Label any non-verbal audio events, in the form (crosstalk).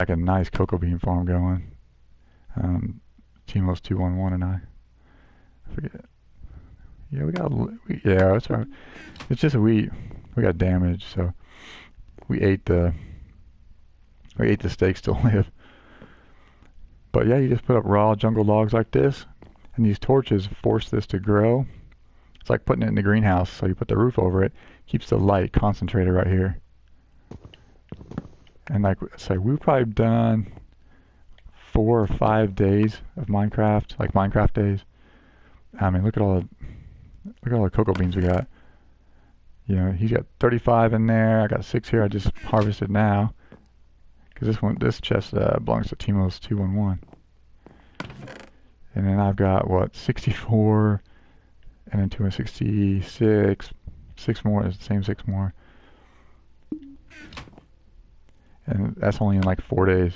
like a nice cocoa bean farm going. Um, Timos two one one and I. I forget. Yeah, we got. We, yeah, that's right. It's just we we got damaged, so we ate the we ate the steaks to (laughs) live. But yeah, you just put up raw jungle logs like this, and these torches force this to grow. It's like putting it in the greenhouse. So you put the roof over it, keeps the light concentrated right here. And like say, we've probably done four or five days of Minecraft, like Minecraft days. I mean, look at all the look at all the cocoa beans we got. You know, he's got 35 in there. I got six here. I just harvested now because this one, this chest uh, belongs to Timos 211. And then I've got what 64, and then 266, six more. It's the same six more. And that's only in like four days.